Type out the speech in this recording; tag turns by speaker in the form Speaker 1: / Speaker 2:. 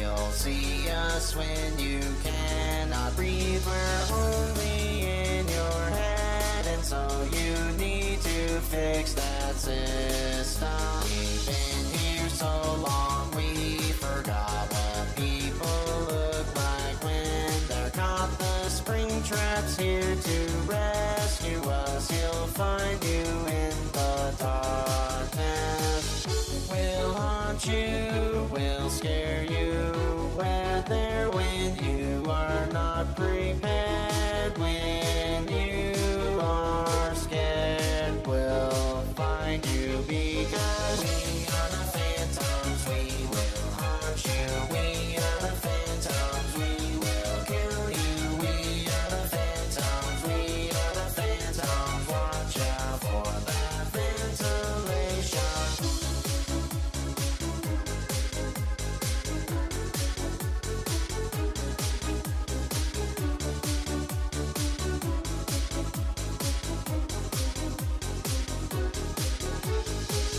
Speaker 1: You'll see us when you cannot breathe. We're only in your head, and so you need to fix that system. We've been here so long, we forgot what people look like when they're caught. The Springtrap's here to